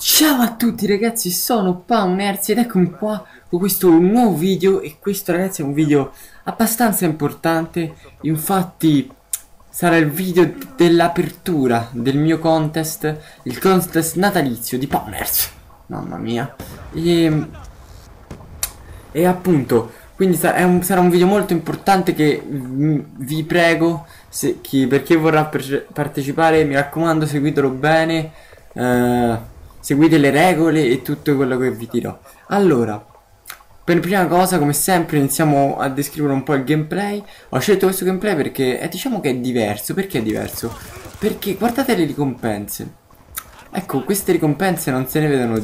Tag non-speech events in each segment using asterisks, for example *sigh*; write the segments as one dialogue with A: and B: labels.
A: Ciao a tutti ragazzi, sono Paunerzi ed eccomi qua con questo nuovo video. E questo ragazzi è un video abbastanza importante. Infatti sarà il video dell'apertura del mio contest, il contest natalizio di Paunerzi mamma mia. E, e appunto quindi sarà un, sarà un, video molto importante che vi prego se, chi, per chi vorrà partecipare mi raccomando seguitelo bene. Eh, seguite le regole e tutto quello che vi dirò. Allora, per prima cosa, come sempre, iniziamo a descrivere un po' il gameplay. Ho scelto questo gameplay perché eh, diciamo che è diverso. Perché è diverso? Perché guardate le ricompense. Ecco, queste ricompense non se ne vedono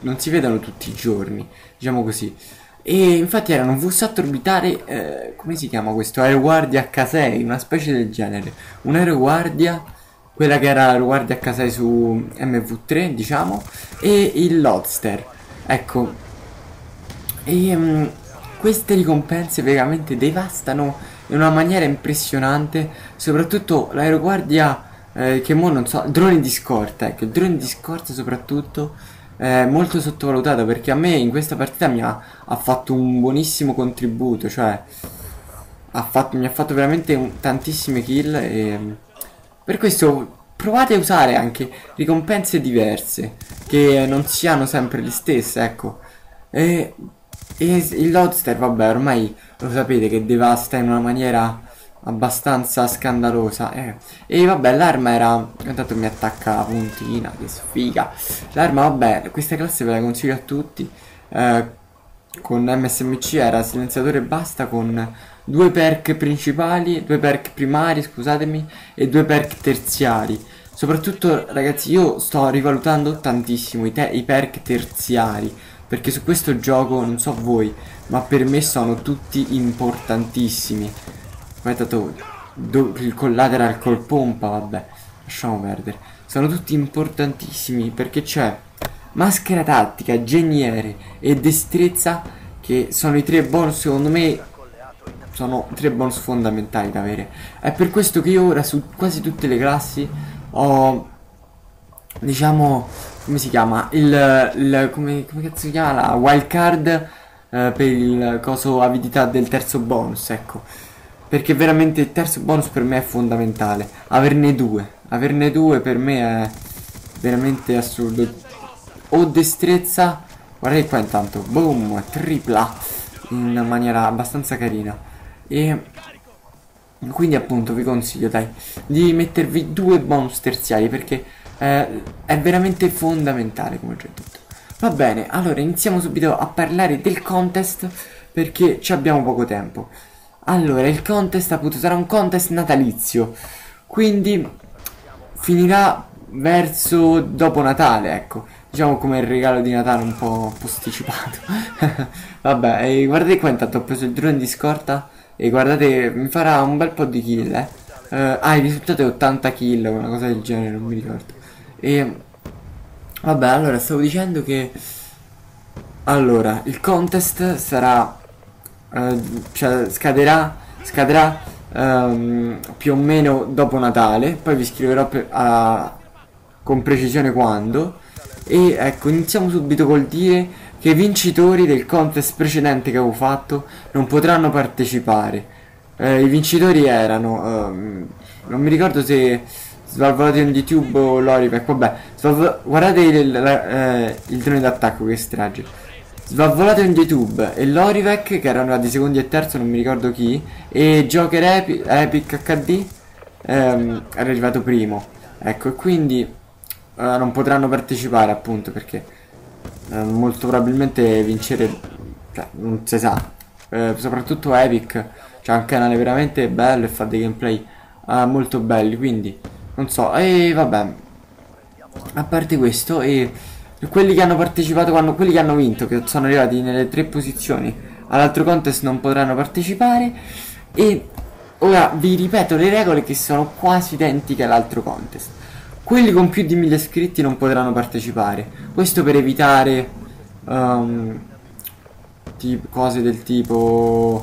A: non si vedono tutti i giorni, diciamo così. E infatti era un VSAT orbitale, eh, come si chiama questo? Aeroguardia H6, una specie del genere. Un aeroguardia quella che era guardia a casa su MV3 diciamo e il Lodster. Ecco. E um, queste ricompense veramente devastano in una maniera impressionante soprattutto l'aeroguardia eh, che mo non so drone di scorta ecco il drone di scorta soprattutto è molto sottovalutato perché a me in questa partita mi ha, ha fatto un buonissimo contributo cioè ha fatto, mi ha fatto veramente un, tantissime kill e per questo provate a usare anche ricompense diverse, che non siano sempre le stesse, ecco. E, e il Lodster, vabbè, ormai lo sapete che devasta in una maniera abbastanza scandalosa. Eh. E vabbè, l'arma era... Intanto mi attacca la puntina, che sfiga. L'arma, vabbè, questa classe ve la consiglio a tutti. Eh, con MSMC era silenziatore basta con due perk principali, due perk primari, scusatemi, e due perk terziari. Soprattutto, ragazzi, io sto rivalutando tantissimo i, i perk terziari, perché su questo gioco, non so voi, ma per me sono tutti importantissimi. Aspetta, il collateral col pompa, vabbè, lasciamo perdere. Sono tutti importantissimi perché c'è maschera tattica, geniere e destrezza che sono i tre bonus secondo me sono tre bonus fondamentali da avere. È per questo che io ora su quasi tutte le classi ho diciamo come si chiama? Il, il come, come cazzo si chiama? La wild card eh, per il coso avidità del terzo bonus ecco. Perché veramente il terzo bonus per me è fondamentale. Averne due. Averne due per me è veramente assurdo o destrezza guardate qua intanto boom tripla in maniera abbastanza carina e quindi appunto vi consiglio dai di mettervi due bonus terziari perché eh, è veramente fondamentale come ho già detto. Va bene, allora iniziamo subito a parlare del contest perché ci abbiamo poco tempo. Allora, il contest appunto sarà un contest natalizio, quindi finirà verso dopo Natale, ecco. Diciamo come il regalo di Natale un po' posticipato. *laughs* Vabbè, e guardate qua intanto ho preso il drone di scorta e guardate, mi farà un bel po' di kill, eh. Uh, ah, il risultato è 80 kill, una cosa del genere, non mi ricordo. E... Vabbè, allora, stavo dicendo che... Allora, il contest sarà... Uh, cioè, scaderà... Scaderà um, più o meno dopo Natale. Poi vi scriverò a, con precisione quando. E ecco, iniziamo subito col dire che i vincitori del contest precedente che avevo fatto non potranno partecipare. Eh, I vincitori erano, um, non mi ricordo se Svalvolation di Tube o Loripec, vabbè, guardate il, eh, il drone d'attacco che strage. Svalvolation di Tube e Lorivec che erano arrivati secondi e terzo, non mi ricordo chi, e Joker Epi Epic HD ehm, era arrivato primo. Ecco, e quindi eh, non potranno partecipare appunto perché eh, molto probabilmente vincere cioè, non si sa. Eh, soprattutto Epic c'ha un canale veramente bello e fa dei gameplay eh, molto belli quindi non so e vabbè. A parte questo e quelli che hanno partecipato quando quelli che hanno vinto che sono arrivati nelle tre posizioni all'altro contest non potranno partecipare. E ora vi ripeto le regole che sono quasi identiche all'altro contest quelli con più di 1000 iscritti non potranno partecipare. Questo per evitare um, cose del tipo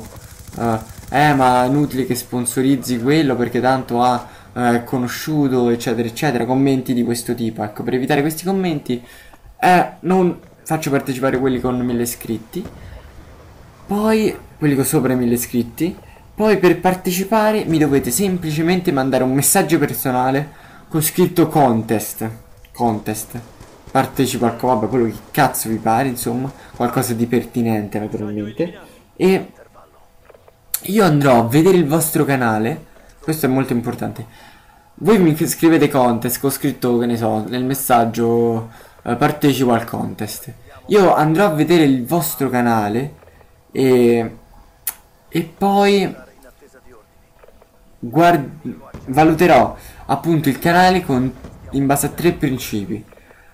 A: uh, eh ma è inutile che sponsorizzi quello perché tanto ha uh, conosciuto eccetera eccetera commenti di questo tipo ecco per evitare questi commenti eh, non faccio partecipare quelli con 1000 iscritti. Poi quelli con sopra i 1000 iscritti. Poi per partecipare mi dovete semplicemente mandare un messaggio personale con scritto contest. Contest. Partecipo al vabbè, quello che cazzo vi pare, insomma, qualcosa di pertinente naturalmente. E io andrò a vedere il vostro canale. Questo è molto importante. Voi mi scrivete contest, ho scritto, che ne so, nel messaggio eh, partecipo al contest. Io andrò a vedere il vostro canale e, e poi guard, valuterò appunto il canale con, in base a tre principi.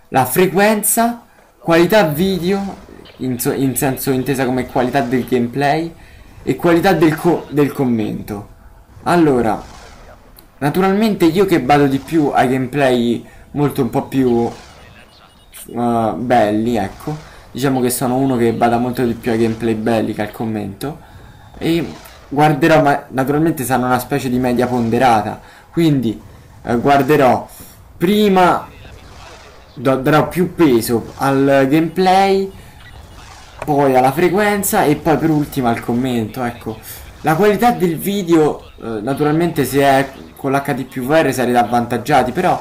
A: La frequenza, qualità video, in, so, in senso intesa come qualità del gameplay, e qualità del, co del commento. Allora, naturalmente io che vado di più ai gameplay molto un po' più uh, belli, ecco. Diciamo che sono uno che vada molto di più ai gameplay belli che al commento. E guarderò, ma naturalmente saranno una specie di media ponderata. Quindi uh, guarderò. Prima darò più peso al gameplay poi alla frequenza e poi per ultimo al commento ecco. La qualità del video eh, naturalmente se è con l'HD più VR sarete avvantaggiati però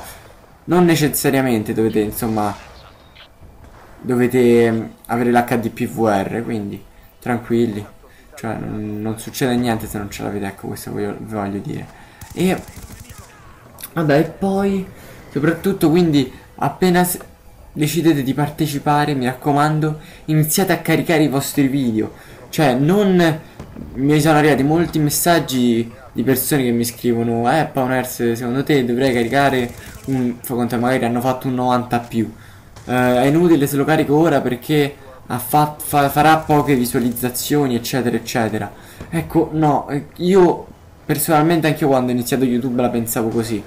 A: non necessariamente dovete insomma dovete mm, avere l'HD più VR quindi tranquilli. Cioè non, succede niente se non ce l'avete ecco questo vi voglio dire. E vabbè e poi soprattutto quindi appena decidete di partecipare, mi raccomando, iniziate a caricare i vostri video. Cioè, non... Mi sono arrivati molti messaggi di persone che mi scrivono Eh, Pawners, secondo te dovrei caricare un... Conto, magari hanno fatto un 90 più. Eh, è inutile se lo carico ora perché fa farà poche visualizzazioni, eccetera, eccetera. Ecco, no, io personalmente anche io quando ho iniziato YouTube la pensavo così.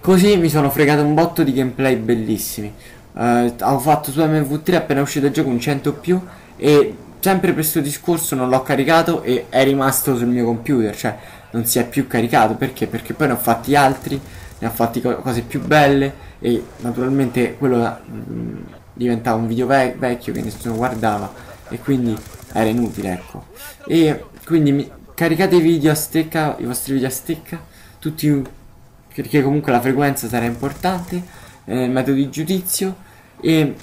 A: Così mi sono fregato un botto di gameplay bellissimi. Uh, ho fatto su MV3 appena uscito il gioco un 100 più e sempre per questo discorso non l'ho caricato e è rimasto sul mio computer, cioè non si è più caricato perché? Perché poi ne ho fatti altri, ne ho fatti co cose più belle e naturalmente quello mh, diventava un video ve vecchio che nessuno guardava e quindi era inutile, ecco. E quindi mi, caricate i video a stecca, i vostri video a stecca, tutti perché comunque la frequenza sarà importante, eh, il metodo di giudizio. E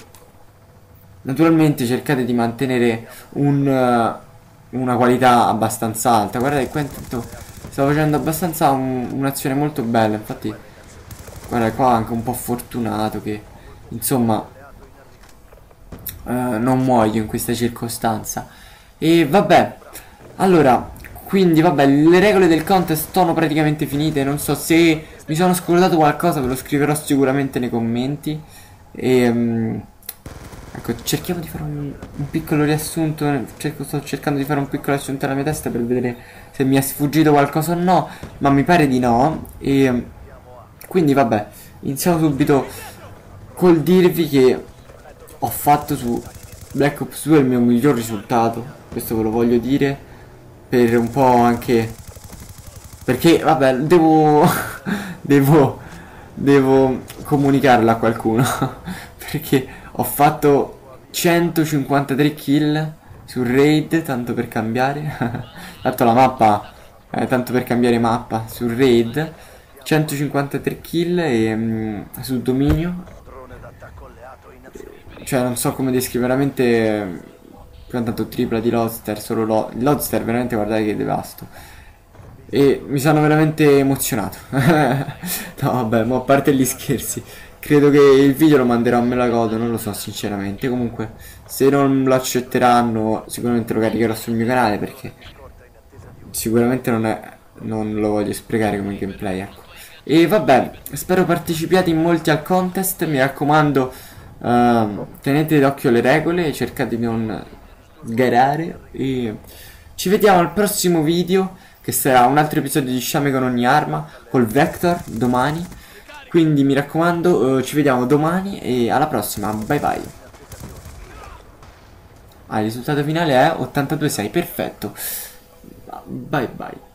A: naturalmente cercate di mantenere un, uh, una qualità abbastanza alta. Guardate qua intanto sto facendo abbastanza un'azione molto bella. Infatti guarda qua anche un po' fortunato che insomma uh, non muoio in questa circostanza. E vabbè allora quindi vabbè le regole del contest sono praticamente finite non so se mi sono scordato qualcosa ve lo scriverò sicuramente nei commenti e, um, ecco, cerchiamo di fare un, un piccolo riassunto. Cerco, sto cercando di fare un piccolo riassunto nella mia testa per vedere se mi è sfuggito qualcosa o no. Ma mi pare di no. E quindi, vabbè, iniziamo subito col dirvi che ho fatto su Black Ops 2 il mio miglior risultato. Questo ve lo voglio dire. Per un po' anche. Perché, vabbè, devo. *laughs* devo devo comunicarla a qualcuno *laughs* perché ho fatto 153 kill sul raid tanto per cambiare *laughs* tanto la mappa eh, tanto per cambiare mappa sul raid 153 kill e mm, sul dominio cioè non so come descrivere veramente tanto tripla di Lodster solo lo Lodster veramente guardate che devasto e mi sono veramente emozionato. *laughs* no, vabbè, ma a parte gli scherzi, credo che il video lo manderò a me la godo, non lo so sinceramente. Comunque, se non lo accetteranno, sicuramente lo caricherò sul mio canale perché sicuramente non, è, non lo voglio sprecare come gameplay, ecco. E vabbè, spero partecipiate in molti al contest, mi raccomando, uh, tenete d'occhio le regole, cercate di non garare e ci vediamo al prossimo video che sarà un altro episodio di Sciame con ogni arma col Vector domani. Quindi mi raccomando, eh, ci vediamo domani e alla prossima, bye bye. Ah, il risultato finale è 82-6, perfetto. Bye bye.